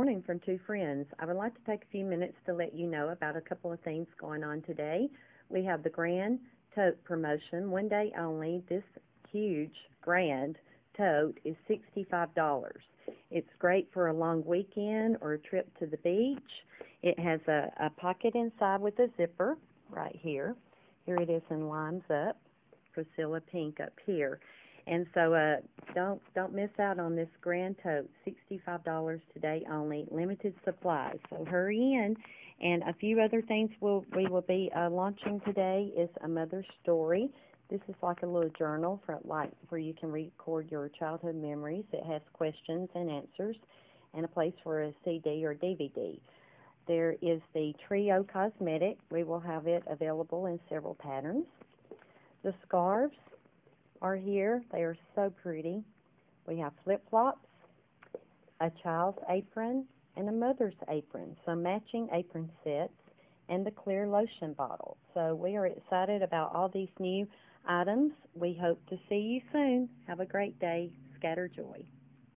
Morning from two friends. I would like to take a few minutes to let you know about a couple of things going on today. We have the Grand Tote promotion, one day only. This huge Grand Tote is $65. It's great for a long weekend or a trip to the beach. It has a, a pocket inside with a zipper right here. Here it is in Limes Up, Priscilla Pink up here. And so uh, don't don't miss out on this grand tote. Sixty-five dollars today only, limited supplies. So hurry in. And a few other things we'll, we will be uh, launching today is a mother's story. This is like a little journal for like where you can record your childhood memories. It has questions and answers, and a place for a CD or DVD. There is the Trio Cosmetic. We will have it available in several patterns. The scarves are here. They are so pretty. We have flip-flops, a child's apron, and a mother's apron. Some matching apron sets and the clear lotion bottle. So we are excited about all these new items. We hope to see you soon. Have a great day. Scatter joy.